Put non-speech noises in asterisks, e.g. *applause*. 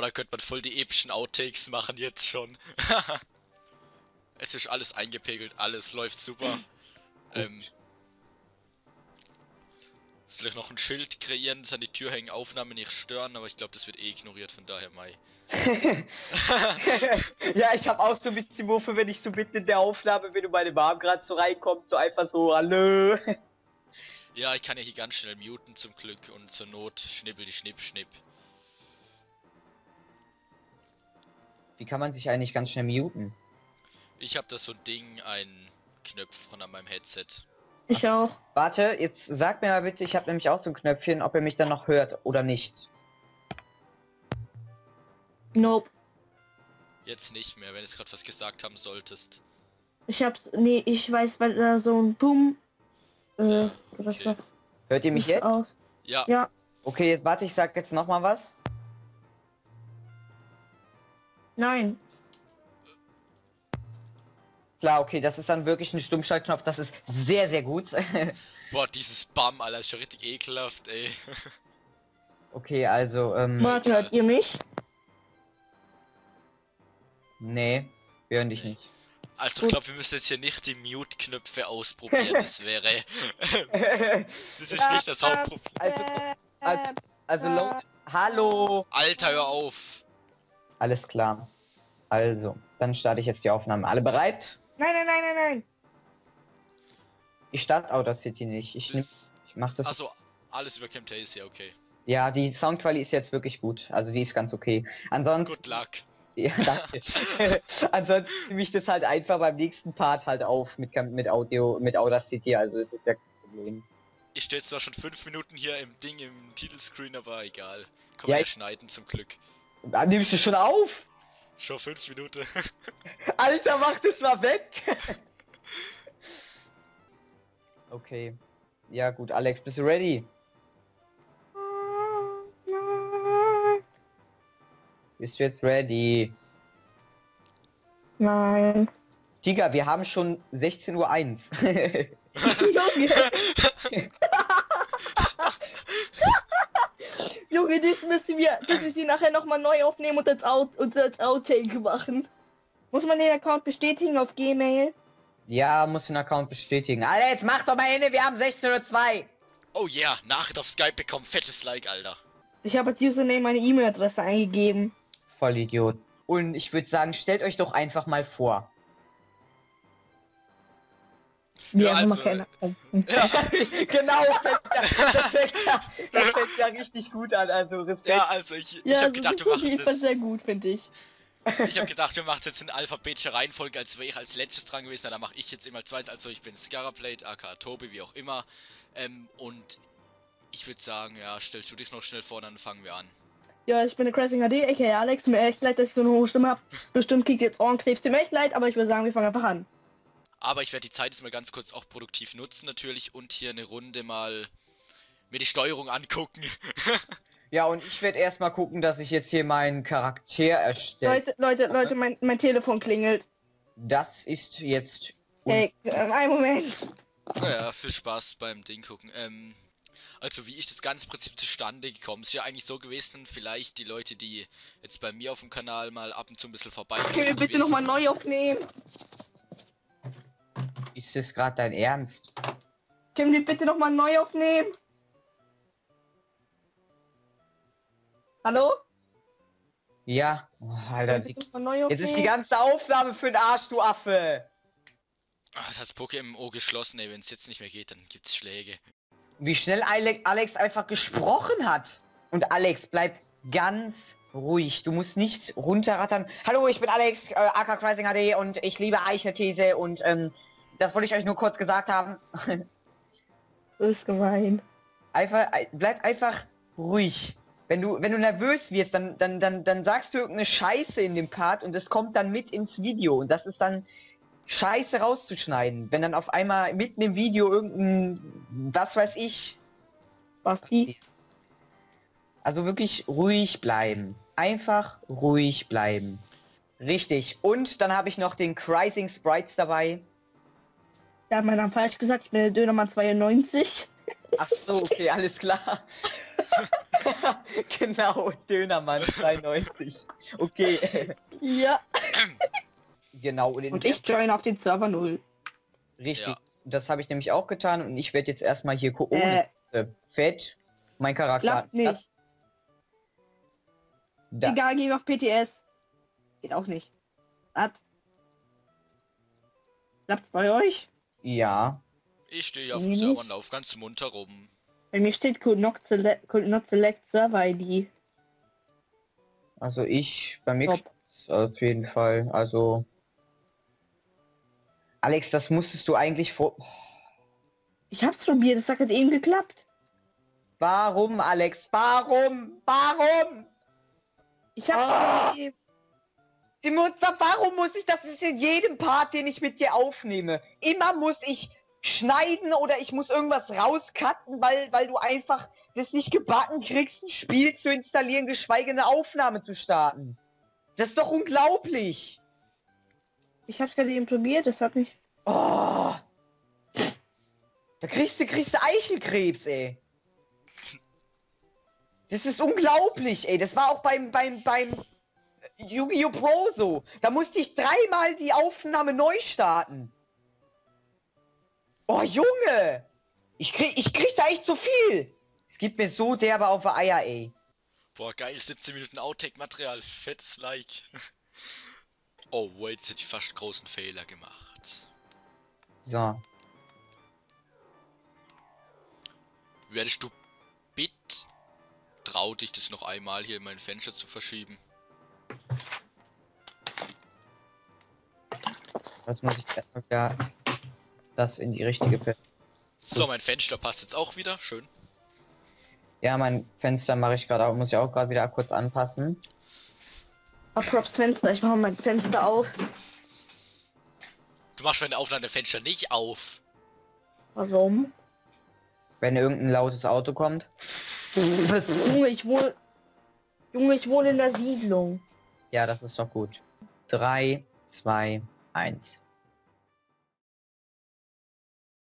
Boah, da könnte man voll die epischen Outtakes machen jetzt schon. *laughs* es ist alles eingepegelt, alles läuft super. *laughs* Ähm, soll ich noch ein Schild kreieren, das an die Tür hängen, Aufnahme nicht stören, aber ich glaube, das wird eh ignoriert, von daher Mai. *laughs* ja, ich habe auch so ein bisschen Wurfe, wenn ich so mitten in der Aufnahme, wenn du meine Mom gerade so reinkommt, so einfach so, hallo. Ja, ich kann ja hier ganz schnell muten zum Glück und zur Not schnippel die Schnipp, Schnipp. Wie kann man sich eigentlich ganz schnell muten? Ich habe das so ein Ding, ein Knöpf an meinem Headset. Ich auch. Warte, jetzt sag mir mal bitte, ich habe nämlich auch so ein Knöpfchen, ob ihr mich dann noch hört oder nicht. Nope. Jetzt nicht mehr, wenn du gerade was gesagt haben solltest. Ich hab's. Nee, ich weiß, weil da so ein Boom. Äh, was Okay. Hört ihr mich jetzt? aus. Ja, Ja. Okay, jetzt warte, ich sag jetzt noch mal was. Nein. Klar, okay, das ist dann wirklich ein Stummschaltknopf, das ist sehr, sehr gut. *laughs* boah, dieses Bam, Alter, ist schon richtig ekelhaft, ey. *laughs* okay, also, ähm, Warte, hört ihr mich? nee, wir hören dich nicht. Also, ich glaube, wir müssen jetzt hier nicht die Mute-Knöpfe ausprobieren, das wäre... *laughs* das ist nicht das Hauptproblem. Also, also, also, lo- hallo. Alter, hör auf. Alles klar. Also, dann starte ich jetzt die Aufnahme. Alle bereit? Nein, nein, nein, nein, nein. Ich starte Outer City nicht. Ich, nehm, Das, ich mach das. also, alles über Camtasia, okay. Ja, die Soundqualität ist jetzt wirklich gut. Also die ist ganz okay. Ansonsten, Good luck. ja, *laughs* danke. *laughs* Ansonsten nehme ich das halt einfach beim nächsten Part halt auf mit, mit Audio, mit Audacity. Also ist es ja kein Problem. Ich stehe zwar schon fünf Minuten hier im Ding im Titelscreen, aber egal. Kann Ja, man ja ich- schneiden zum Glück. Ah, Nimmst du schon auf? Schon fünf Minuten. *laughs* Alter, mach das mal weg! okay. Ja gut, Alex, bist du ready? Bist du jetzt ready? Nein. Tiger, wir haben schon 16.01 Uhr. *laughs* *laughs* Junge. Junge, wir, das müssen wir nachher nochmal neu aufnehmen und als, Out, und als Outtake machen. Muss man den Account bestätigen auf Gmail? ja, muss den Account bestätigen. Alex, mach doch mal hin, wir haben 16.02 Uhr. oh yeah, Nachricht auf Skype bekommen. Fettes Like, Alter. Ich habe als Username meine E-Mail-Adresse eingegeben. Voll Idiot. Und ich würde sagen, stellt euch doch einfach mal vor. Wir Ja, also, keine *laughs* genau, das, das, fängt ja, das ja richtig gut an, also Respekt. Ja, also ich, ich Ja, habe also gedacht, wir machen das. sehr gut, finde ich. Ich habe gedacht, wir machen jetzt in alphabetischer Reihenfolge, als wäre ich als letztes dran gewesen. Da mache ich jetzt immer zweites. Also ich bin Scaraplate, aka Tobi, wie auch immer. Ähm, und ich würde sagen, ja, stellst du dich noch schnell vor, dann fangen wir an. Ja, ich bin der Crashing HD, aka Alex. Mir echt leid, dass ich so eine hohe Stimme habe. Bestimmt kriegt jetzt Ohrenkrebs. Tut Mir echt leid, aber ich würde sagen, wir fangen einfach an. Aber ich werde die Zeit jetzt mal ganz kurz auch produktiv nutzen natürlich und hier eine Runde mal mir die Steuerung angucken. *laughs* Ja, und ich werde erstmal gucken, dass ich jetzt hier meinen Charakter erstelle. Leute, Leute, Leute, mein, mein Telefon klingelt. Das ist jetzt... Hey, äh, einen Moment. naja, viel Spaß beim Ding gucken. Ähm, also wie ist das ganze Prinzip zustande gekommen? Ist ja eigentlich so gewesen, vielleicht die Leute, die jetzt bei mir auf dem Kanal mal ab und zu ein bisschen vorbei Können wir bitte nochmal neu aufnehmen? Ist das gerade dein Ernst? Können wir bitte nochmal neu aufnehmen? Hallo? Ja. Oh, Alter, die, jetzt ist die ganze Aufnahme für den Arsch, du Affe. Ah, das hat Poké im Ohr geschlossen, ey. Wenn es jetzt nicht mehr geht, dann gibt's Schläge. Wie schnell Ale- Alex einfach gesprochen hat. Und Alex, bleib ganz ruhig. Du musst nicht runterrattern. Hallo, ich bin Alex, äh, AK Crising HD und ich liebe Eicherthese und ähm, das wollte ich euch nur kurz gesagt haben. Das ist gemein. einfach, ei- bleib einfach ruhig. Wenn du, wenn du nervös wirst, dann, dann, dann, dann sagst du irgendeine Scheiße in dem Part und es kommt dann mit ins Video und das ist dann Scheiße rauszuschneiden. Wenn dann auf einmal mitten im Video irgendein, was weiß ich, Basti. Also wirklich ruhig bleiben. Einfach ruhig bleiben. Richtig. Und dann habe ich noch den Crising Sprites dabei. Der hat meinen Namen falsch gesagt. Ich bin der Dönermann 92. Ach so, okay, alles klar. *laughs* genau, Dönermann 92. Okay, Ja. genau. Und, in Und ich join auf den Server 0. Richtig. Ja. Das habe ich nämlich auch getan und ich werde jetzt erstmal hier gucken. Äh, Äh, fett. Mein Charakter. klappt nicht. Da. Egal, geh auf PTS. Geht auch nicht. Was? Klappt's bei euch? Ja. Ich stehe auf dem Server nicht. und lauf ganz munter rum. Bei mir steht could not select, could not select Server ID. Also ich, bei mir auf jeden Fall. Also. Alex, das musstest du eigentlich vor. Ich hab's probiert, es hat eben geklappt. Warum, Alex? Warum? Warum? Ich hab's Ah. probiert. Mutter, warum muss ich, das ist in jedem Part, den ich mit dir aufnehme. Immer muss ich schneiden oder ich muss irgendwas rauscutten, weil, weil du einfach das nicht gebacken kriegst, ein Spiel zu installieren, geschweige eine Aufnahme zu starten. Das ist doch unglaublich. Ich hab's gerade eben probiert, es hat nicht. Oh. Da kriegst du, kriegst du Eichelkrebs, ey. Das ist unglaublich, ey. Das war auch beim, beim, beim Yu-Gi-Oh! Pro so. Da musste ich dreimal die Aufnahme neu starten. Oh, Junge! Ich krieg, ich krieg da echt zu viel. Es gibt mir so derbe auf die Eier, ey. Boah, geil, 17 Minuten Outtake-Material, fettes Like. *laughs* oh, wait, jetzt hätte ich fast großen Fehler gemacht. So. Werdest du bit trau dich das noch einmal hier in mein Fenster zu verschieben? Das muss ich erstmal ja, das in die richtige Pe So, mein Fenster passt jetzt auch wieder. Schön. Ja, mein Fenster mache ich gerade auch, muss ich auch gerade wieder kurz anpassen. Oh, Props Fenster, ich mache mein Fenster auf. Du machst meine Aufnahme Fenster nicht auf. Warum? Wenn irgendein lautes Auto kommt. Junge, ich wohne. Junge, ich wohne in der Siedlung. Ja, das ist doch gut. 3, 2, 1.